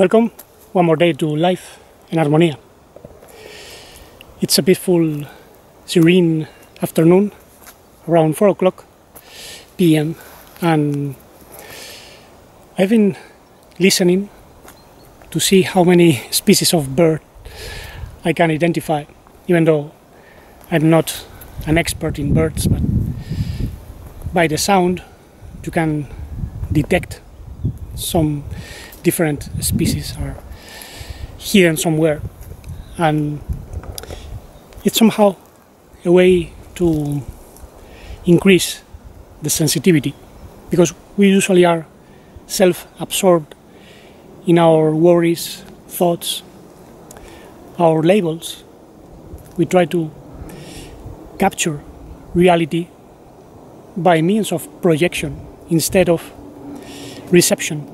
Welcome one more day to Life en Armonía. It's a peaceful, serene afternoon, around 4 o'clock p.m., and I've been listening to see how many species of bird I can identify, even though I'm not an expert in birds, but by the sound you can detect some different species are hidden somewhere. And it's somehow a way to increase the sensitivity because we usually are self-absorbed in our worries thoughts our labels. We try to capture reality by means of projection instead of reception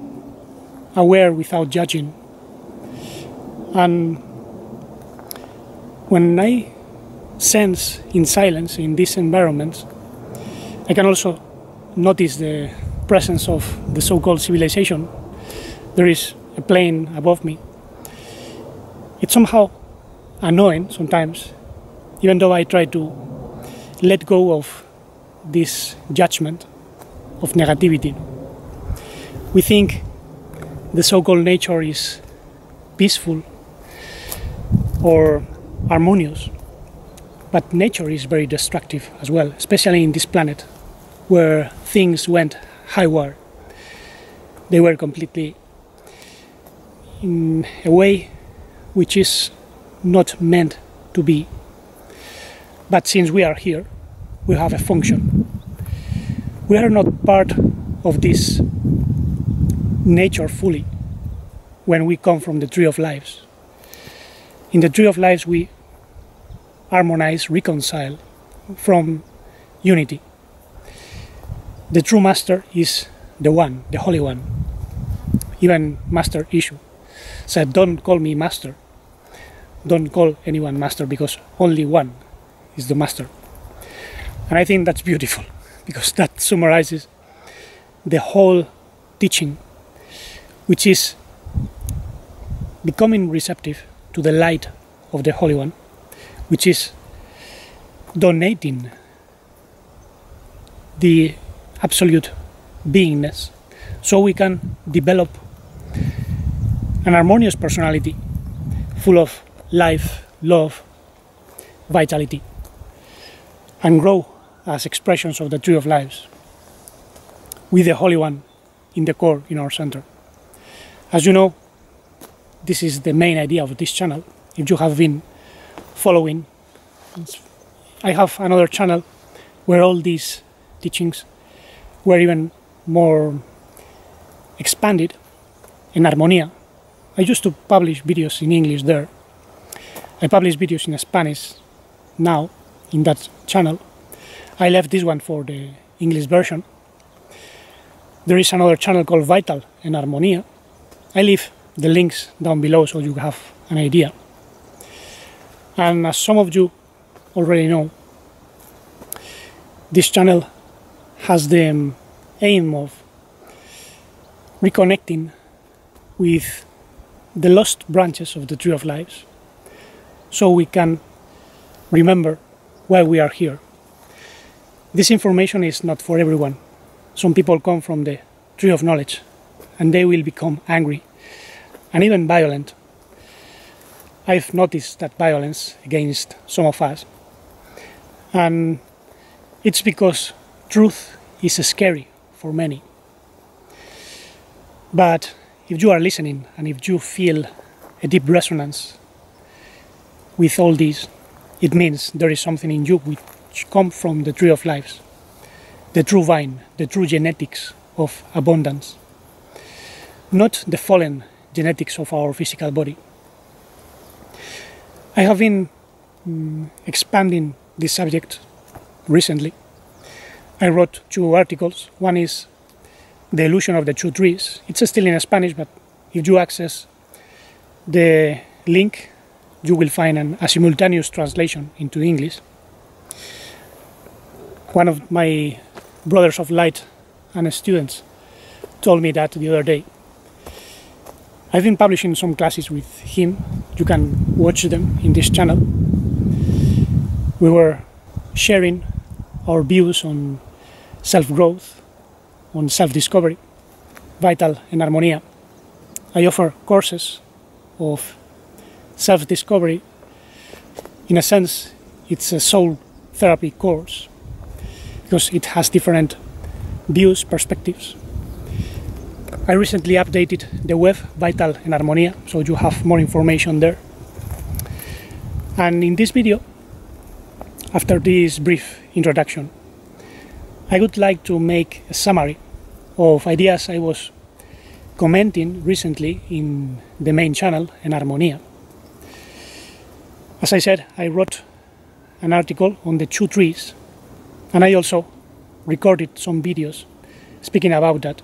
aware without judging. And when I sense in silence in this environment, I can also notice the presence of the so called civilization. There is a plane above me. It's somehow annoying sometimes, even though I try to let go of this judgment of negativity. We think the so-called nature is peaceful or harmonious. But nature is very destructive as well, especially in this planet where things went haywire. They were completely in a way which is not meant to be. But since we are here, we have a function. We are not part of this nature fully when we come from the tree of lives. In the tree of lives, we harmonize, reconcile from unity. The true master is the one, the holy one. Even Master Ishu said, Don't call me master. Don't call anyone master because only one is the master. And I think that's beautiful because that summarizes the whole teaching which is becoming receptive to the light of the Holy One, which is donating the absolute beingness so we can develop an harmonious personality full of life, love, vitality, and grow as expressions of the tree of lives with the Holy One in the core in our center. As you know, this is the main idea of this channel. If you have been following, I have another channel where all these teachings were even more expanded in Armonía. I used to publish videos in English there. I publish videos in Spanish now in that channel. I left this one for the English version. There is another channel called Vital en Armonía, I leave the links down below so you have an idea. And as some of you already know, this channel has the um, aim of reconnecting with the lost branches of the Tree of Lives so we can remember why we are here. This information is not for everyone. Some people come from the Tree of Knowledge and they will become angry and even violent. I've noticed that violence against some of us. And it's because truth is scary for many. But if you are listening and if you feel a deep resonance with all this, it means there is something in you which comes from the tree of lives, the true vine, the true genetics of abundance not the fallen genetics of our physical body. I have been um, expanding this subject recently. I wrote two articles. One is The Illusion of the Two Trees. It's still in Spanish, but if you access the link, you will find an, a simultaneous translation into English. One of my brothers of light and students told me that the other day I've been publishing some classes with him. You can watch them in this channel. We were sharing our views on self growth, on self discovery, vital en armonia. I offer courses of self discovery. In a sense, it's a soul therapy course because it has different views, perspectives. I recently updated the web Vital en Armonia, so you have more information there. And in this video, after this brief introduction, I would like to make a summary of ideas I was commenting recently in the main channel, En Armonia. As I said, I wrote an article on the two trees, and I also recorded some videos speaking about that,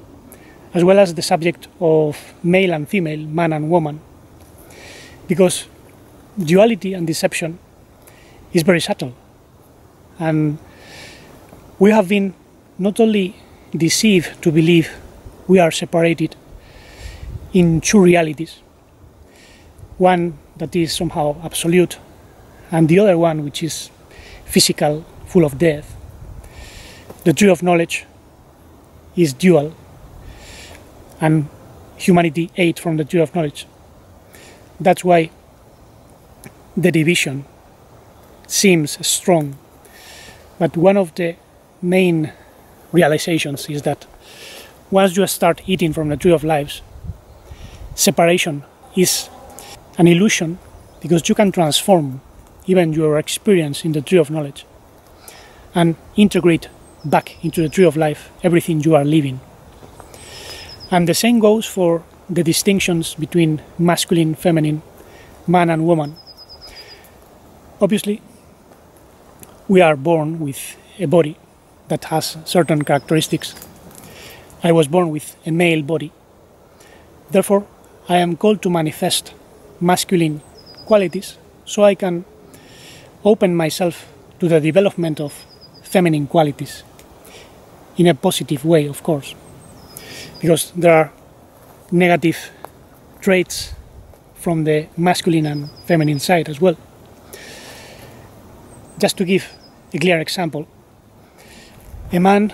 as well as the subject of male and female, man and woman, because duality and deception is very subtle, and we have been not only deceived to believe we are separated in two realities. One that is somehow absolute, and the other one which is physical, full of death. The tree of knowledge is dual, and humanity ate from the tree of knowledge. That's why the division seems strong. But one of the main realizations is that once you start eating from the tree of lives, separation is an illusion because you can transform even your experience in the tree of knowledge and integrate back into the tree of life everything you are living. And the same goes for the distinctions between masculine, feminine, man, and woman. Obviously, we are born with a body that has certain characteristics. I was born with a male body. Therefore, I am called to manifest masculine qualities so I can open myself to the development of feminine qualities in a positive way, of course, because there are negative traits from the masculine and feminine side as well. Just to give a clear example, a man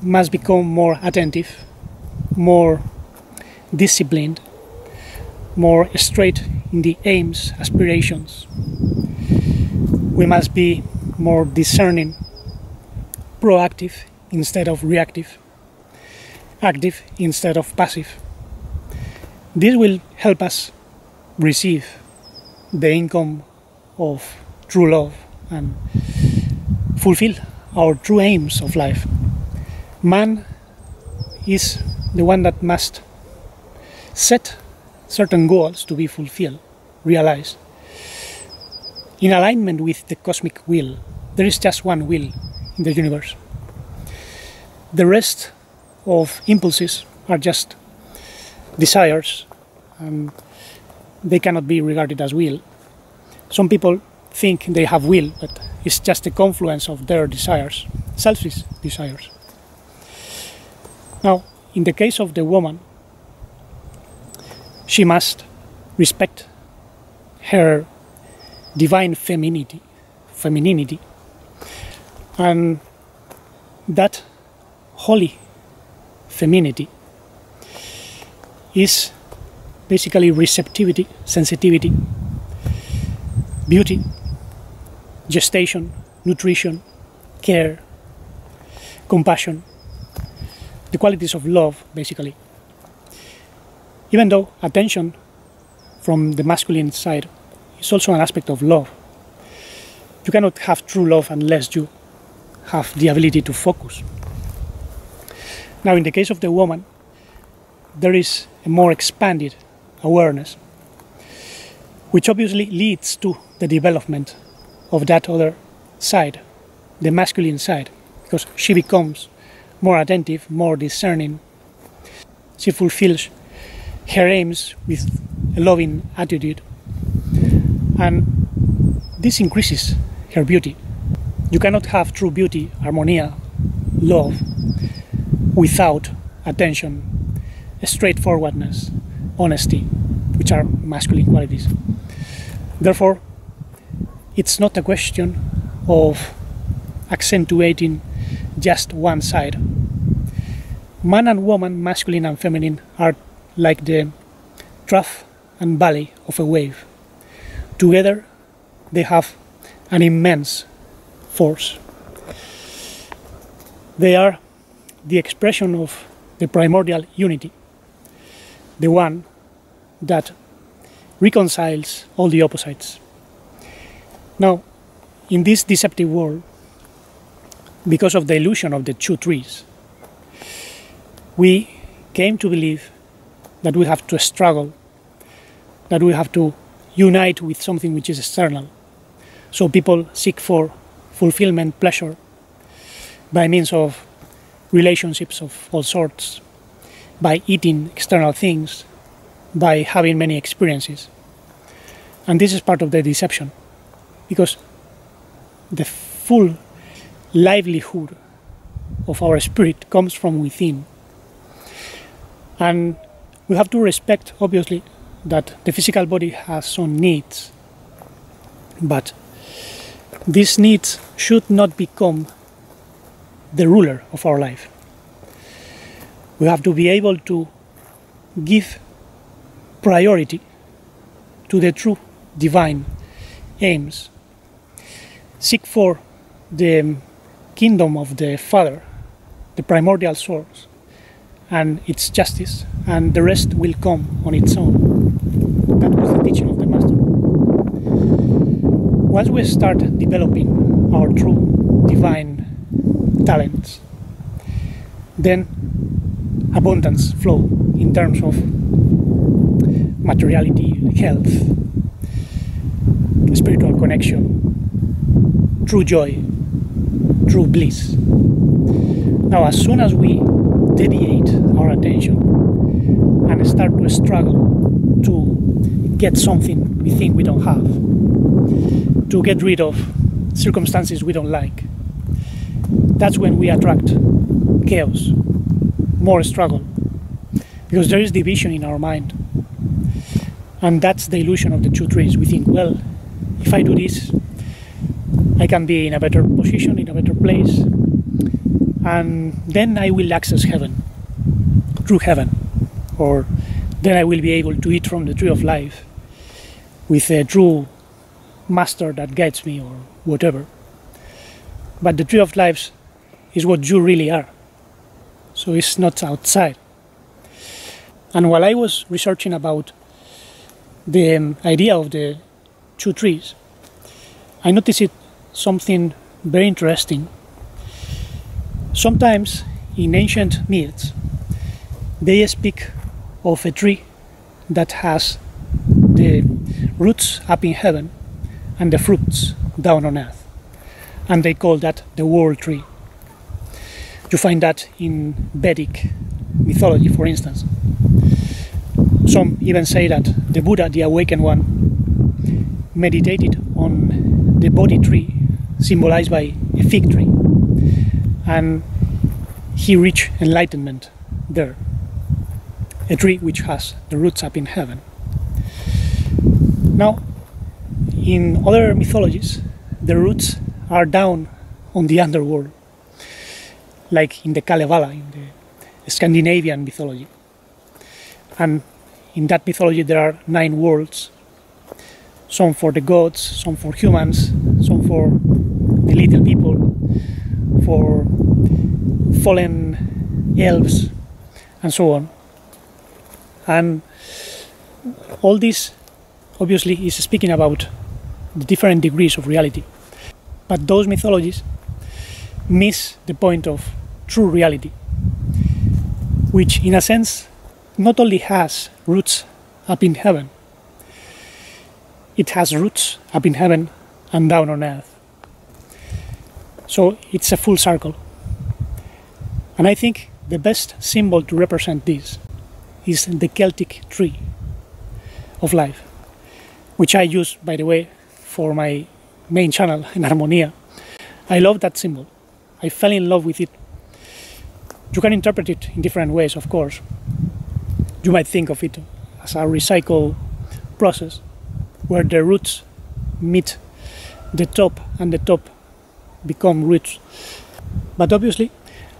must become more attentive, more disciplined, more straight in the aims, aspirations. We must be more discerning, proactive instead of reactive, active instead of passive. This will help us receive the income of true love and fulfill our true aims of life. Man is the one that must set certain goals to be fulfilled, realized. In alignment with the cosmic will, there is just one will in the universe. The rest of impulses are just desires, and they cannot be regarded as will. Some people think they have will, but it's just a confluence of their desires, selfish desires. Now, in the case of the woman, she must respect her divine femininity, femininity, and that holy femininity is basically receptivity, sensitivity, beauty, gestation, nutrition, care, compassion, the qualities of love, basically. Even though attention from the masculine side is also an aspect of love, you cannot have true love unless you have the ability to focus. Now, in the case of the woman, there is a more expanded awareness, which obviously leads to the development of that other side, the masculine side, because she becomes more attentive, more discerning. She fulfills her aims with a loving attitude. And this increases her beauty. You cannot have true beauty, harmonia, love without attention, straightforwardness, honesty, which are masculine qualities. Therefore, it's not a question of accentuating just one side. Man and woman, masculine and feminine, are like the trough and valley of a wave. Together, they have an immense force. They are the expression of the primordial unity, the one that reconciles all the opposites. Now, in this deceptive world, because of the illusion of the two trees, we came to believe that we have to struggle, that we have to unite with something which is external. So people seek for fulfillment, pleasure, by means of relationships of all sorts, by eating external things, by having many experiences. And this is part of the deception, because the full livelihood of our spirit comes from within. And we have to respect, obviously, that the physical body has some needs, but these needs should not become the ruler of our life. We have to be able to give priority to the true divine aims. Seek for the kingdom of the Father, the primordial source, and its justice, and the rest will come on its own. That was the teaching of the Master. Once we start developing our true divine talents, then abundance flow in terms of materiality, health, spiritual connection, true joy, true bliss. Now, as soon as we deviate our attention and start to struggle to get something we think we don't have, to get rid of circumstances we don't like, that's when we attract chaos, more struggle, because there is division in our mind. And that's the illusion of the two trees. We think, well, if I do this, I can be in a better position, in a better place, and then I will access heaven, true heaven, or then I will be able to eat from the tree of life with a true master that guides me, or whatever. But the tree of life is what you really are, so it's not outside. And while I was researching about the um, idea of the two trees, I noticed it something very interesting. Sometimes in ancient myths, they speak of a tree that has the roots up in heaven and the fruits down on earth, and they call that the world tree. You find that in Vedic mythology, for instance. Some even say that the Buddha, the awakened one, meditated on the Bodhi tree, symbolized by a fig tree, and he reached enlightenment there. A tree which has the roots up in heaven. Now, in other mythologies, the roots are down on the underworld, like in the Kalevala, in the Scandinavian mythology. And in that mythology there are nine worlds. Some for the gods some for humans some for the little people for fallen elves and so on. And all this obviously is speaking about the different degrees of reality. But those mythologies miss the point of true reality which in a sense not only has roots up in heaven, it has roots up in heaven and down on earth. So it's a full circle. And I think the best symbol to represent this is the Celtic tree of life, which I use, by the way, for my main channel En Armonia. I love that symbol. I fell in love with it. You can interpret it in different ways, of course, you might think of it as a recycle process where the roots meet the top and the top become roots. But obviously,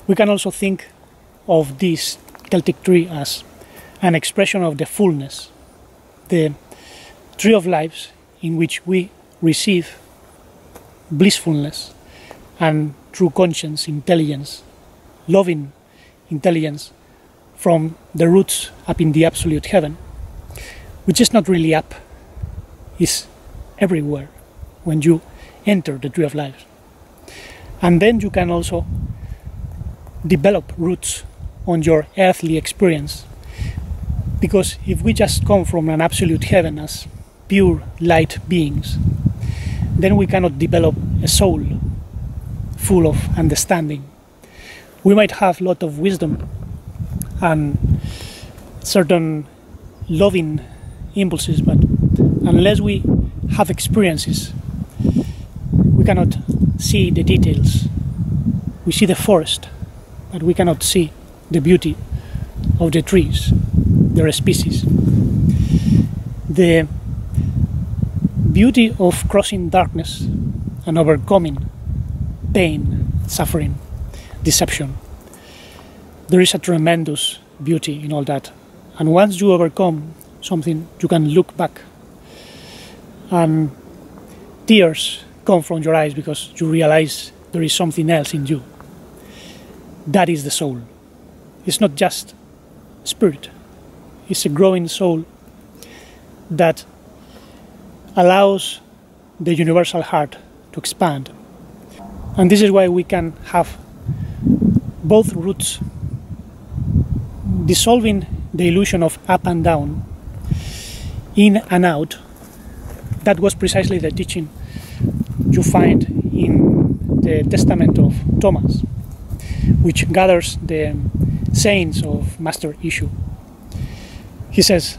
we can also think of this Celtic tree as an expression of the fullness, the tree of lives in which we receive blissfulness and true conscience, intelligence, loving intelligence from the roots up in the absolute heaven, which is not really up, is everywhere when you enter the tree of life. And then you can also develop roots on your earthly experience. Because if we just come from an absolute heaven as pure light beings, then we cannot develop a soul full of understanding. We might have a lot of wisdom and certain loving impulses, but unless we have experiences, we cannot see the details. We see the forest, but we cannot see the beauty of the trees, their species. The beauty of crossing darkness and overcoming pain, suffering, deception. There is a tremendous beauty in all that. And once you overcome something, you can look back and tears come from your eyes because you realize there is something else in you. That is the soul. It's not just spirit, it's a growing soul that allows the universal heart to expand. And this is why we can have both roots dissolving the illusion of up and down, in and out. That was precisely the teaching you find in the Testament of Thomas, which gathers the sayings of Master Ishu. He says,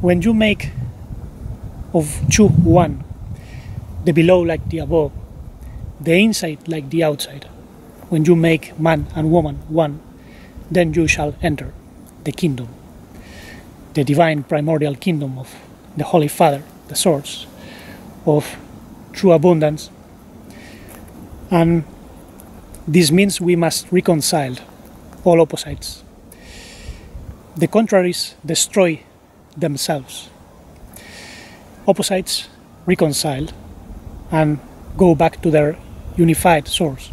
when you make of two one, the below like the above, the inside like the outside, when you make man and woman one, then you shall enter the kingdom, the divine primordial kingdom of the Holy Father, the source of true abundance. And this means we must reconcile all opposites. The contraries destroy themselves. Opposites reconcile and go back to their unified source.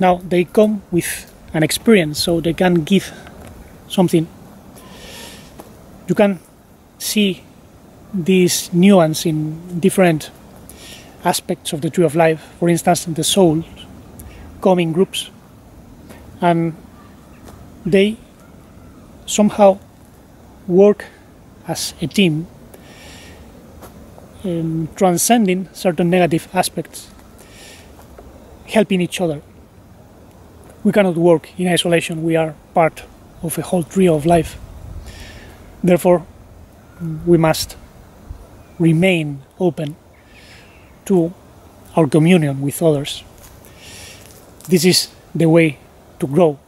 Now they come with an experience, so they can give something. You can see this nuance in different aspects of the tree of life. For instance, the soul come in groups and they somehow work as a team, um, transcending certain negative aspects, helping each other. We cannot work in isolation, we are part of a whole tree of life. Therefore, we must remain open to our communion with others. This is the way to grow,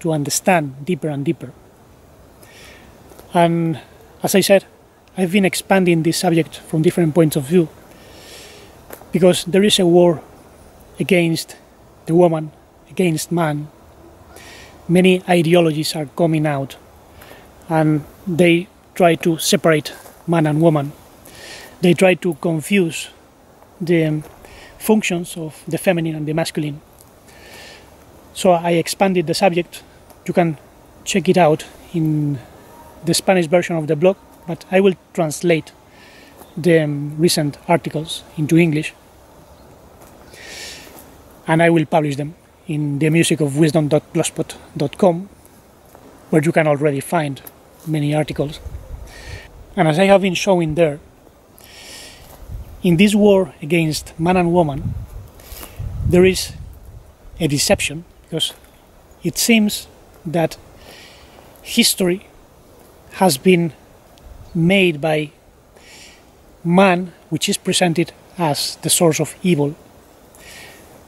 to understand deeper and deeper. And as I said, I've been expanding this subject from different points of view because there is a war against the woman, against man. Many ideologies are coming out and they try to separate man and woman. They try to confuse the functions of the feminine and the masculine. So I expanded the subject. You can check it out in the Spanish version of the blog, but I will translate the um, recent articles into English and I will publish them in the musicofwisdom.blogspot.com where you can already find many articles. And as I have been showing there, in this war against man and woman, there is a deception because it seems that history has been made by man, which is presented as the source of evil,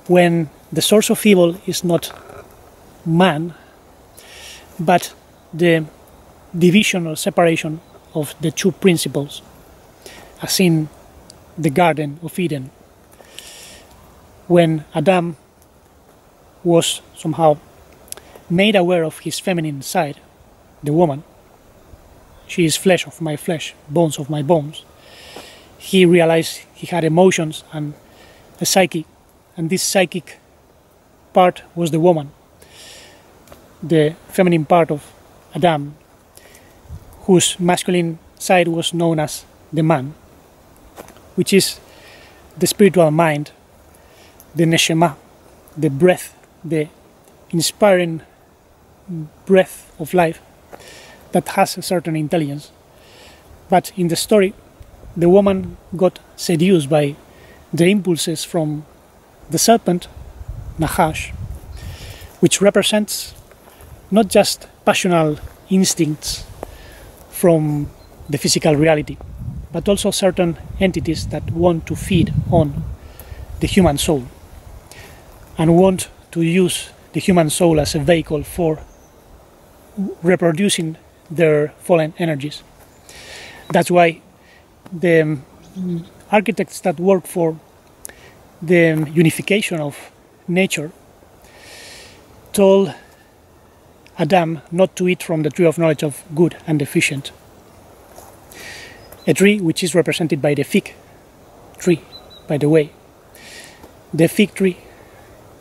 when the source of evil is not man, but the division or separation of the two principles, as in the Garden of Eden, when Adam was somehow made aware of his feminine side, the woman. She is flesh of my flesh, bones of my bones. He realized he had emotions and a psyche, and this psychic part was the woman, the feminine part of Adam, whose masculine side was known as the man, which is the spiritual mind, the neshama, the breath, the inspiring breath of life that has a certain intelligence. But in the story, the woman got seduced by the impulses from the serpent, Nahash, which represents not just passional instincts from the physical reality, but also certain entities that want to feed on the human soul and want to use the human soul as a vehicle for reproducing their fallen energies. That's why the architects that work for the unification of nature told Adam not to eat from the tree of knowledge of good and deficient. A tree which is represented by the fig tree, by the way. The fig tree,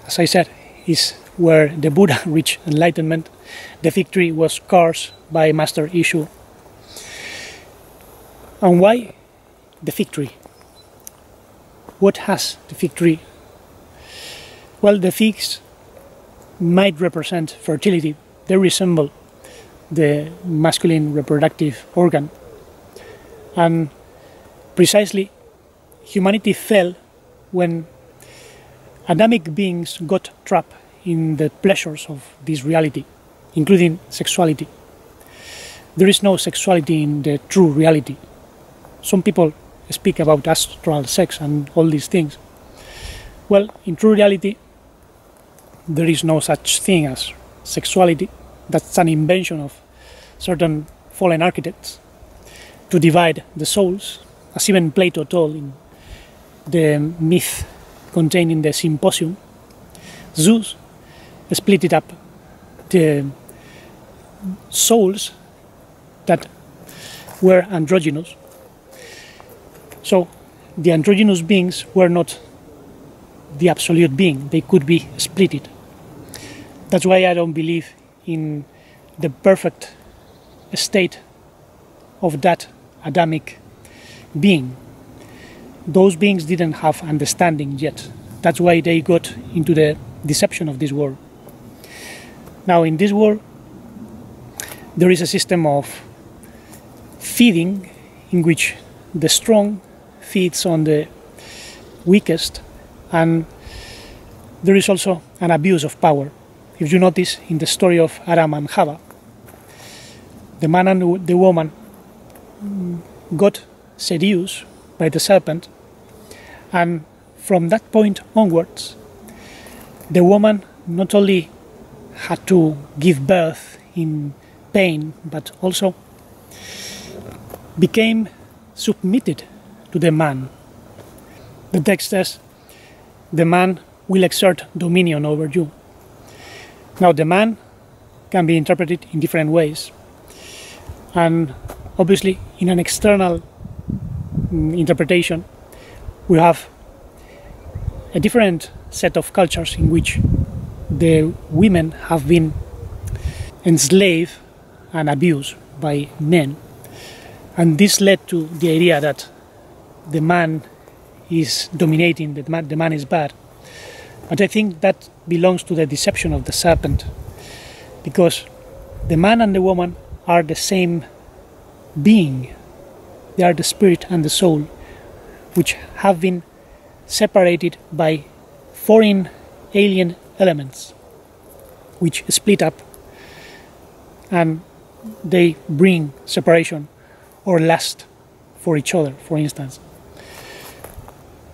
as I said, is where the Buddha reached enlightenment. The fig tree was cursed by Master Ishu. And why the fig tree? What has the fig tree? Well, the figs might represent fertility. They resemble the masculine reproductive organ. And precisely, humanity fell when Adamic beings got trapped in the pleasures of this reality, including sexuality. There is no sexuality in the true reality. Some people speak about astral sex and all these things. Well, in true reality, there is no such thing as sexuality. That's an invention of certain fallen architects to divide the souls, as even Plato told in the myth contained in the Symposium. Zeus split it up the souls that were androgynous. So the androgynous beings were not the absolute being, they could be splitted. That's why I don't believe in the perfect state of that Adamic being. Those beings didn't have understanding yet. That's why they got into the deception of this world. Now, in this world, there is a system of feeding in which the strong feeds on the weakest, and there is also an abuse of power. If you notice in the story of Adam and Hava, the man and the woman got seduced by the serpent, and from that point onwards, the woman not only had to give birth in pain, but also became submitted to the man. The text says, the man will exert dominion over you. Now, the man can be interpreted in different ways. And obviously, in an external mm, interpretation, we have a different set of cultures in which the women have been enslaved and abused by men. And this led to the idea that the man is dominating, that the man is bad. But I think that belongs to the deception of the serpent, because the man and the woman are the same being, they are the spirit and the soul, which have been separated by foreign alien elements which split up and they bring separation or lust for each other, for instance.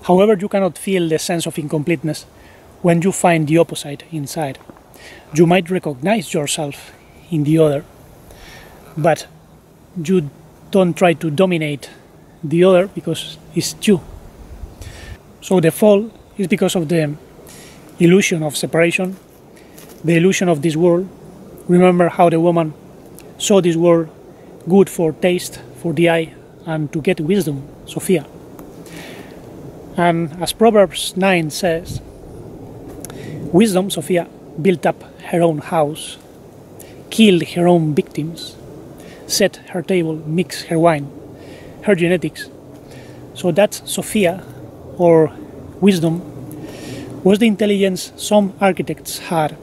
However, you cannot feel the sense of incompleteness when you find the opposite inside. You might recognize yourself in the other, but you don't try to dominate the other because it's you. So the fall is because of the illusion of separation, the illusion of this world. Remember how the woman saw this world good for taste, for the eye, and to get wisdom, Sophia. And as Proverbs 9 says, wisdom, Sophia, built up her own house, killed her own victims, set her table, mixed her wine, her genetics. So that's Sophia, or wisdom, was the intelligence some architects had,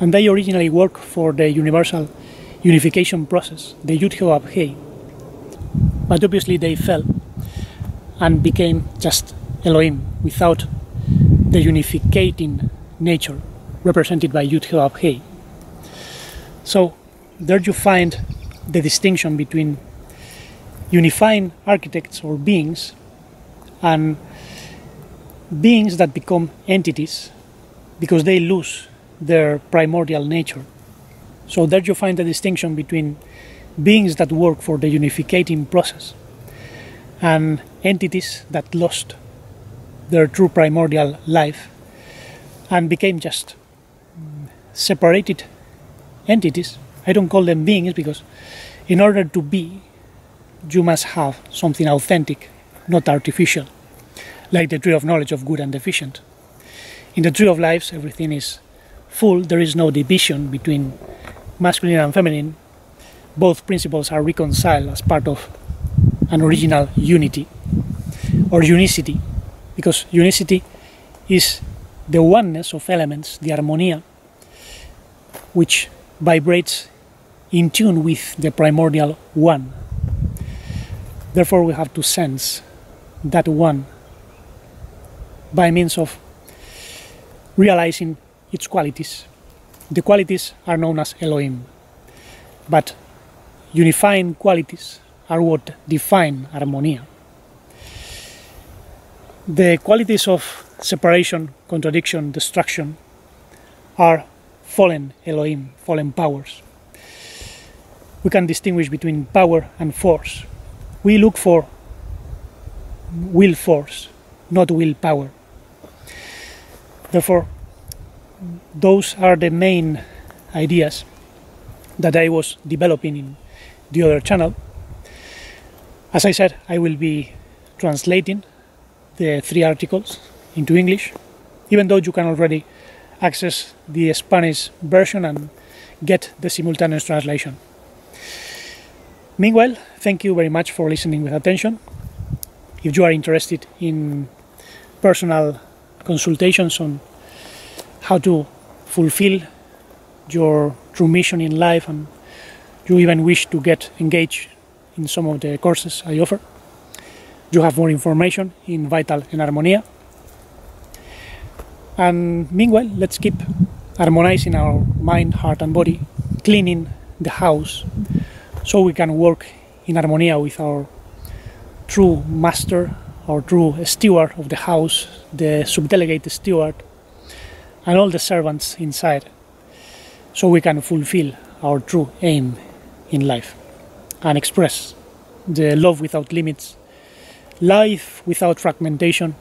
and they originally worked for the universal unification process, the Yud He But obviously they fell and became just Elohim without the unificating nature represented by Yud He So there you find the distinction between unifying architects or beings and beings that become entities because they lose their primordial nature. So there you find the distinction between beings that work for the unificating process and entities that lost their true primordial life and became just separated entities. I don't call them beings because in order to be, you must have something authentic, not artificial, like the tree of knowledge of good and deficient. In the tree of lives, everything is full, there is no division between masculine and feminine. Both principles are reconciled as part of an original unity or unicity, because unicity is the oneness of elements, the armonia, which vibrates in tune with the primordial one. Therefore, we have to sense that one by means of realizing its qualities. The qualities are known as Elohim, but unifying qualities are what define harmonia. The qualities of separation, contradiction, destruction are fallen Elohim, fallen powers we can distinguish between power and force. We look for will force, not will power. Therefore, those are the main ideas that I was developing in the other channel. As I said, I will be translating the three articles into English, even though you can already access the Spanish version and get the simultaneous translation. Meanwhile, thank you very much for listening with attention. If you are interested in personal consultations on how to fulfill your true mission in life and you even wish to get engaged in some of the courses I offer, you have more information in Vital en Armonia. And meanwhile, let's keep harmonizing our mind, heart, and body, cleaning the house so we can work in harmonia with our true master, our true steward of the house, the subdelegate steward, and all the servants inside, so we can fulfill our true aim in life and express the love without limits, life without fragmentation,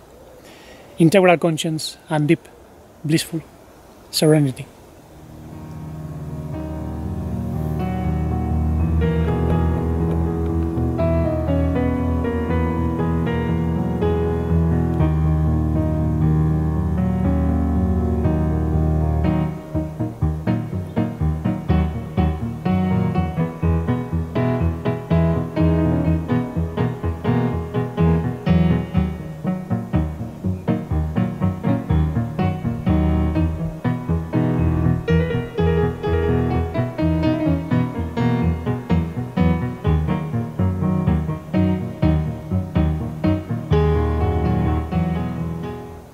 integral conscience, and deep, blissful serenity.